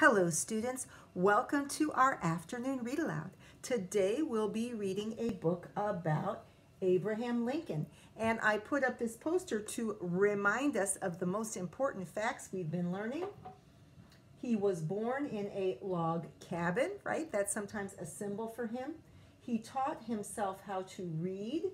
Hello students, welcome to our afternoon read aloud. Today we'll be reading a book about Abraham Lincoln and I put up this poster to remind us of the most important facts we've been learning. He was born in a log cabin, right? That's sometimes a symbol for him. He taught himself how to read.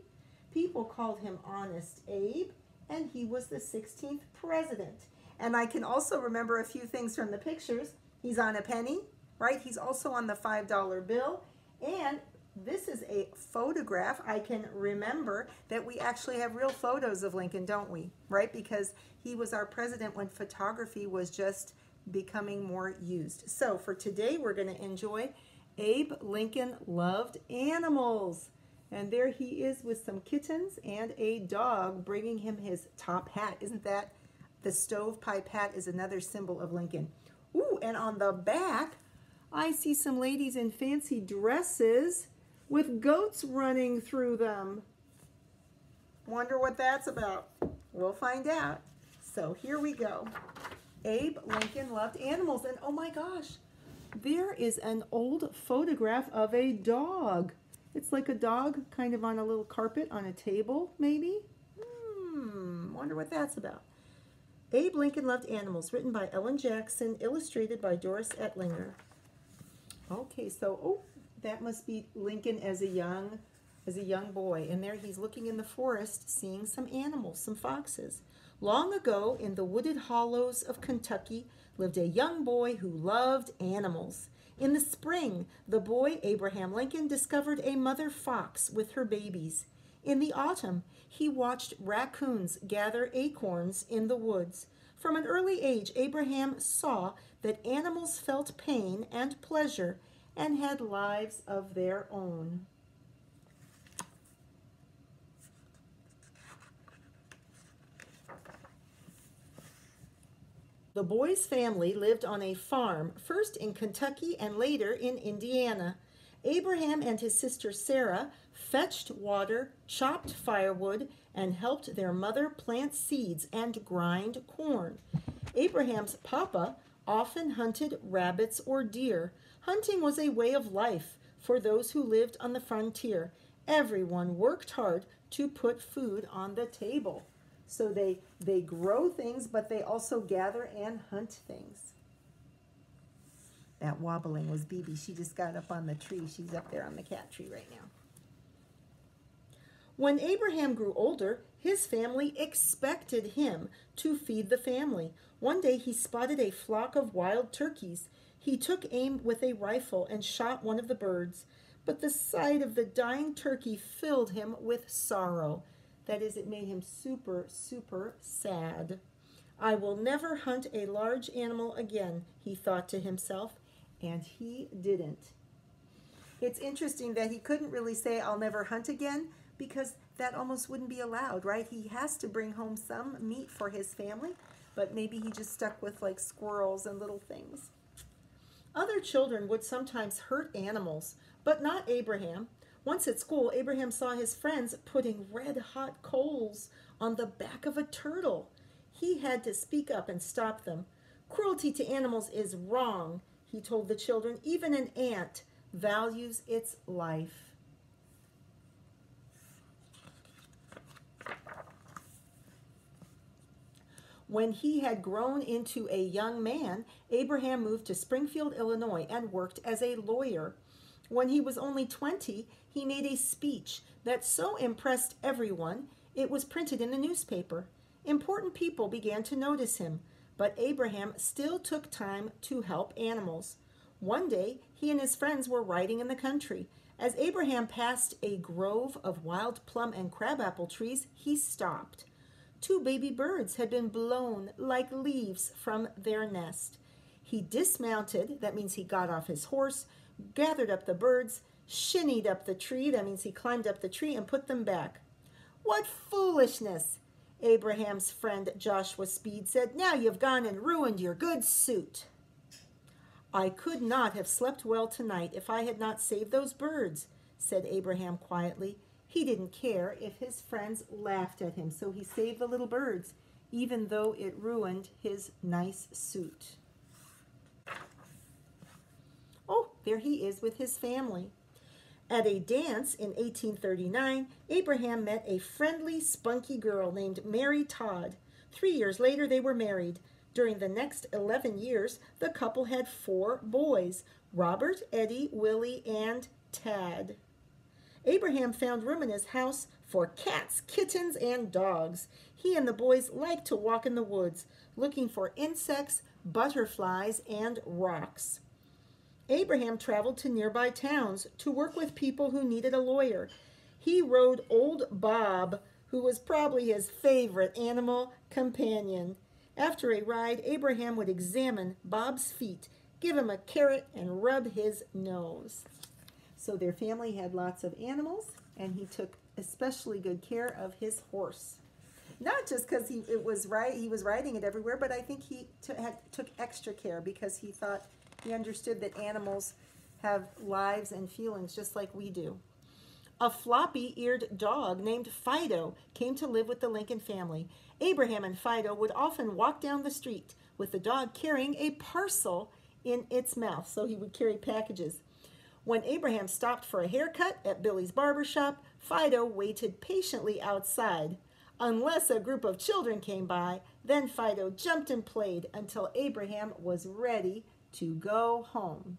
People called him Honest Abe and he was the 16th president. And I can also remember a few things from the pictures. He's on a penny, right? He's also on the $5 bill. And this is a photograph. I can remember that we actually have real photos of Lincoln, don't we? Right? Because he was our president when photography was just becoming more used. So for today, we're going to enjoy Abe Lincoln Loved Animals. And there he is with some kittens and a dog bringing him his top hat. Isn't that the stovepipe hat is another symbol of Lincoln. And on the back, I see some ladies in fancy dresses with goats running through them. Wonder what that's about. We'll find out. So here we go. Abe Lincoln loved animals. And oh my gosh, there is an old photograph of a dog. It's like a dog kind of on a little carpet on a table, maybe. Hmm, wonder what that's about. Abe Lincoln Loved Animals, written by Ellen Jackson, illustrated by Doris Ettlinger. Okay, so, oh, that must be Lincoln as a young, as a young boy. And there he's looking in the forest, seeing some animals, some foxes. Long ago, in the wooded hollows of Kentucky, lived a young boy who loved animals. In the spring, the boy, Abraham Lincoln, discovered a mother fox with her babies. In the autumn, he watched raccoons gather acorns in the woods. From an early age, Abraham saw that animals felt pain and pleasure and had lives of their own. The boy's family lived on a farm, first in Kentucky and later in Indiana. Abraham and his sister Sarah fetched water, chopped firewood, and helped their mother plant seeds and grind corn. Abraham's papa often hunted rabbits or deer. Hunting was a way of life for those who lived on the frontier. Everyone worked hard to put food on the table. So they, they grow things, but they also gather and hunt things. That wobbling was Bibi. She just got up on the tree. She's up there on the cat tree right now. When Abraham grew older, his family expected him to feed the family. One day he spotted a flock of wild turkeys. He took aim with a rifle and shot one of the birds, but the sight of the dying turkey filled him with sorrow. That is, it made him super, super sad. I will never hunt a large animal again, he thought to himself and he didn't. It's interesting that he couldn't really say, I'll never hunt again, because that almost wouldn't be allowed, right? He has to bring home some meat for his family, but maybe he just stuck with like squirrels and little things. Other children would sometimes hurt animals, but not Abraham. Once at school, Abraham saw his friends putting red hot coals on the back of a turtle. He had to speak up and stop them. Cruelty to animals is wrong, he told the children, even an ant values its life. When he had grown into a young man, Abraham moved to Springfield, Illinois, and worked as a lawyer. When he was only 20, he made a speech that so impressed everyone, it was printed in the newspaper. Important people began to notice him but Abraham still took time to help animals. One day, he and his friends were riding in the country. As Abraham passed a grove of wild plum and crabapple trees, he stopped. Two baby birds had been blown like leaves from their nest. He dismounted, that means he got off his horse, gathered up the birds, shinnied up the tree, that means he climbed up the tree and put them back. What foolishness! Abraham's friend Joshua Speed said, Now you've gone and ruined your good suit. I could not have slept well tonight if I had not saved those birds, said Abraham quietly. He didn't care if his friends laughed at him, so he saved the little birds, even though it ruined his nice suit. Oh, there he is with his family. At a dance in 1839, Abraham met a friendly, spunky girl named Mary Todd. Three years later, they were married. During the next 11 years, the couple had four boys Robert, Eddie, Willie, and Tad. Abraham found room in his house for cats, kittens, and dogs. He and the boys liked to walk in the woods, looking for insects, butterflies, and rocks. Abraham traveled to nearby towns to work with people who needed a lawyer. He rode Old Bob, who was probably his favorite animal companion. After a ride, Abraham would examine Bob's feet, give him a carrot, and rub his nose. So their family had lots of animals, and he took especially good care of his horse. Not just because he it was right he was riding it everywhere, but I think he had, took extra care because he thought he understood that animals have lives and feelings just like we do. A floppy eared dog named Fido came to live with the Lincoln family. Abraham and Fido would often walk down the street with the dog carrying a parcel in its mouth, so he would carry packages. When Abraham stopped for a haircut at Billy's barber shop, Fido waited patiently outside. Unless a group of children came by, then Fido jumped and played until Abraham was ready to go home.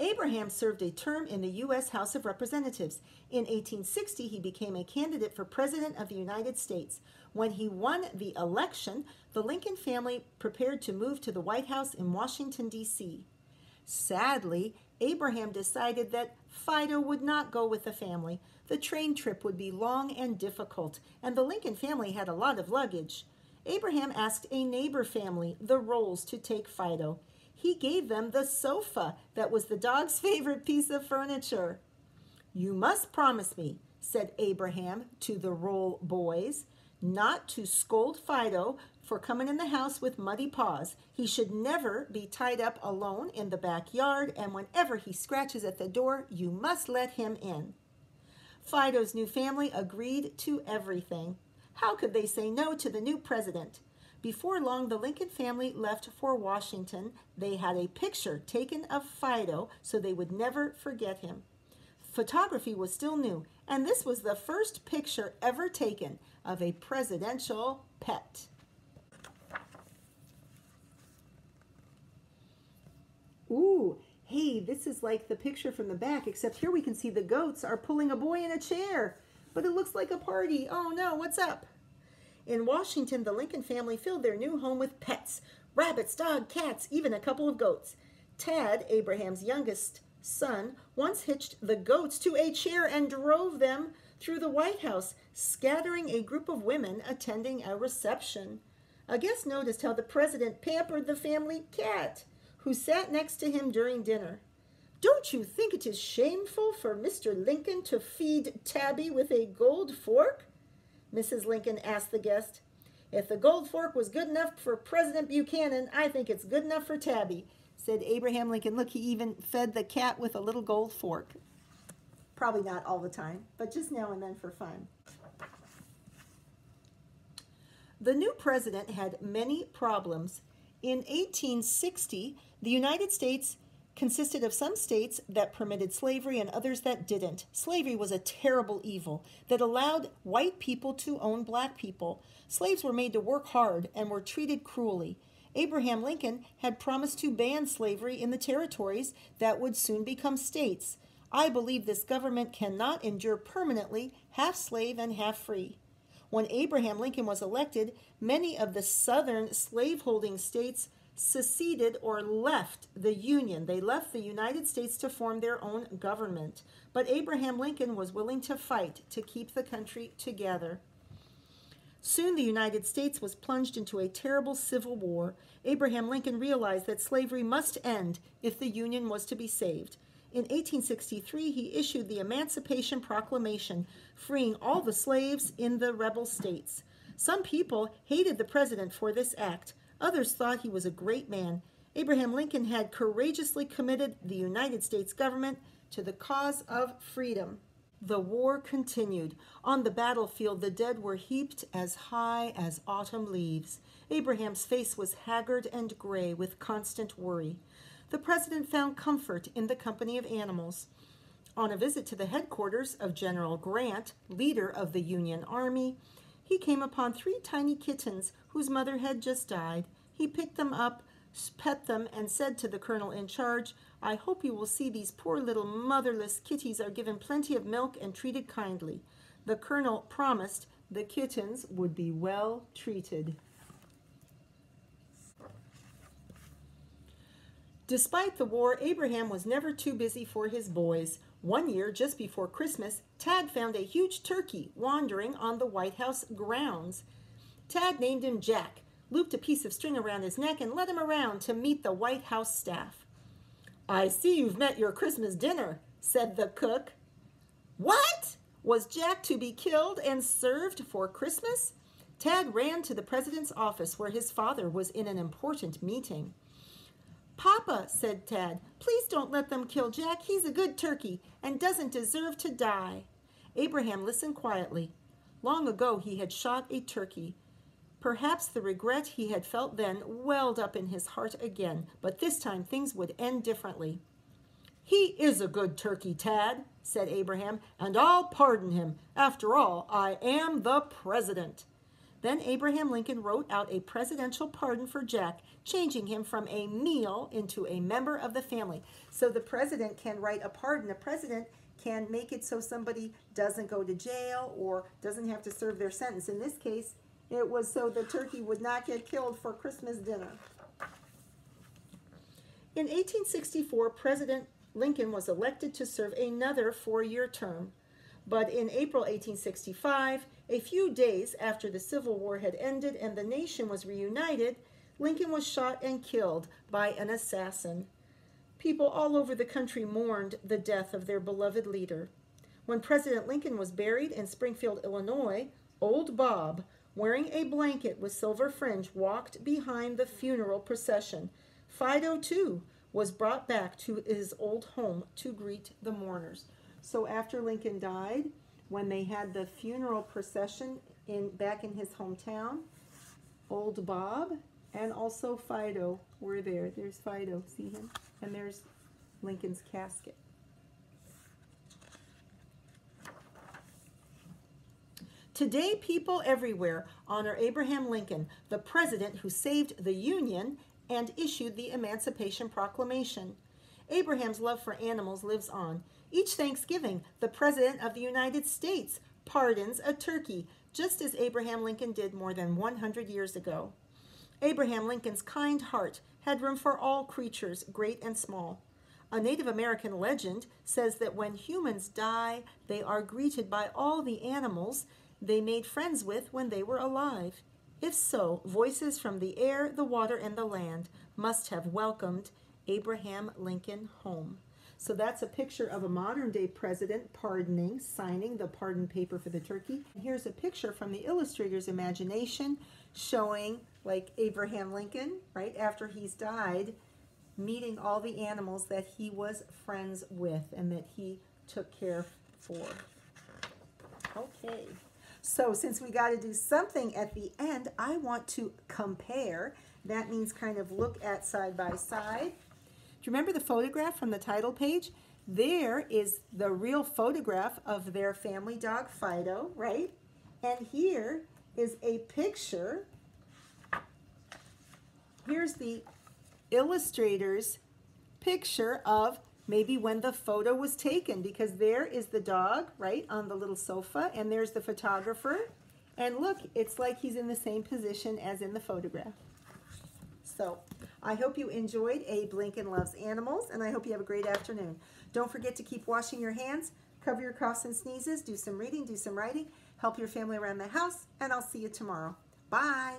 Abraham served a term in the U.S. House of Representatives. In 1860, he became a candidate for President of the United States. When he won the election, the Lincoln family prepared to move to the White House in Washington, D.C. Sadly, Abraham decided that Fido would not go with the family. The train trip would be long and difficult, and the Lincoln family had a lot of luggage. Abraham asked a neighbor family, the Rolls, to take Fido. He gave them the sofa that was the dog's favorite piece of furniture. You must promise me, said Abraham to the Roll boys, not to scold Fido for coming in the house with muddy paws. He should never be tied up alone in the backyard, and whenever he scratches at the door, you must let him in. Fido's new family agreed to everything. How could they say no to the new president? Before long, the Lincoln family left for Washington. They had a picture taken of Fido so they would never forget him. Photography was still new, and this was the first picture ever taken of a presidential pet. Ooh, hey, this is like the picture from the back, except here we can see the goats are pulling a boy in a chair. But it looks like a party. Oh no, what's up? In Washington, the Lincoln family filled their new home with pets rabbits, dogs, cats, even a couple of goats. Tad, Abraham's youngest son, once hitched the goats to a chair and drove them through the White House, scattering a group of women attending a reception. A guest noticed how the president pampered the family cat who sat next to him during dinner. Don't you think it is shameful for Mr. Lincoln to feed Tabby with a gold fork? Mrs. Lincoln asked the guest. If the gold fork was good enough for President Buchanan, I think it's good enough for Tabby, said Abraham Lincoln. Look, he even fed the cat with a little gold fork. Probably not all the time, but just now and then for fun. The new president had many problems. In 1860, the United States consisted of some states that permitted slavery and others that didn't. Slavery was a terrible evil that allowed white people to own black people. Slaves were made to work hard and were treated cruelly. Abraham Lincoln had promised to ban slavery in the territories that would soon become states. I believe this government cannot endure permanently half slave and half free. When Abraham Lincoln was elected, many of the southern slaveholding states seceded or left the Union. They left the United States to form their own government. But Abraham Lincoln was willing to fight to keep the country together. Soon the United States was plunged into a terrible civil war. Abraham Lincoln realized that slavery must end if the Union was to be saved. In 1863, he issued the Emancipation Proclamation, freeing all the slaves in the rebel states. Some people hated the president for this act. Others thought he was a great man. Abraham Lincoln had courageously committed the United States government to the cause of freedom. The war continued. On the battlefield, the dead were heaped as high as autumn leaves. Abraham's face was haggard and gray with constant worry. The president found comfort in the company of animals. On a visit to the headquarters of General Grant, leader of the Union Army, he came upon three tiny kittens whose mother had just died. He picked them up, pet them, and said to the colonel in charge, I hope you will see these poor little motherless kitties are given plenty of milk and treated kindly. The colonel promised the kittens would be well treated. Despite the war, Abraham was never too busy for his boys. One year, just before Christmas, Tad found a huge turkey wandering on the White House grounds. Tad named him Jack, looped a piece of string around his neck, and led him around to meet the White House staff. I see you've met your Christmas dinner, said the cook. What? Was Jack to be killed and served for Christmas? Tad ran to the president's office where his father was in an important meeting. Papa, said Tad, please don't let them kill Jack. He's a good turkey and doesn't deserve to die. Abraham listened quietly. Long ago he had shot a turkey. Perhaps the regret he had felt then welled up in his heart again, but this time things would end differently. He is a good turkey, Tad, said Abraham, and I'll pardon him. After all, I am the president. Then Abraham Lincoln wrote out a presidential pardon for Jack, changing him from a meal into a member of the family. So the president can write a pardon. The president can make it so somebody doesn't go to jail or doesn't have to serve their sentence. In this case, it was so the turkey would not get killed for Christmas dinner. In 1864, President Lincoln was elected to serve another four-year term. But in April 1865, a few days after the Civil War had ended and the nation was reunited, Lincoln was shot and killed by an assassin. People all over the country mourned the death of their beloved leader. When President Lincoln was buried in Springfield, Illinois, Old Bob wearing a blanket with silver fringe, walked behind the funeral procession. Fido, too, was brought back to his old home to greet the mourners. So after Lincoln died, when they had the funeral procession in back in his hometown, old Bob and also Fido were there. There's Fido, see him? And there's Lincoln's casket. Today, people everywhere honor Abraham Lincoln, the president who saved the Union and issued the Emancipation Proclamation. Abraham's love for animals lives on. Each Thanksgiving, the President of the United States pardons a turkey, just as Abraham Lincoln did more than 100 years ago. Abraham Lincoln's kind heart had room for all creatures, great and small. A Native American legend says that when humans die, they are greeted by all the animals they made friends with when they were alive. If so, voices from the air, the water, and the land must have welcomed Abraham Lincoln home. So that's a picture of a modern day president pardoning, signing the pardon paper for the turkey. And here's a picture from the illustrator's imagination showing like Abraham Lincoln, right after he's died, meeting all the animals that he was friends with and that he took care for. Okay. So since we got to do something at the end, I want to compare. That means kind of look at side by side. Do you remember the photograph from the title page? There is the real photograph of their family dog, Fido, right? And here is a picture. Here's the illustrator's picture of maybe when the photo was taken because there is the dog, right, on the little sofa, and there's the photographer. And look, it's like he's in the same position as in the photograph. So I hope you enjoyed Abe Lincoln Loves Animals, and I hope you have a great afternoon. Don't forget to keep washing your hands, cover your coughs and sneezes, do some reading, do some writing, help your family around the house, and I'll see you tomorrow. Bye.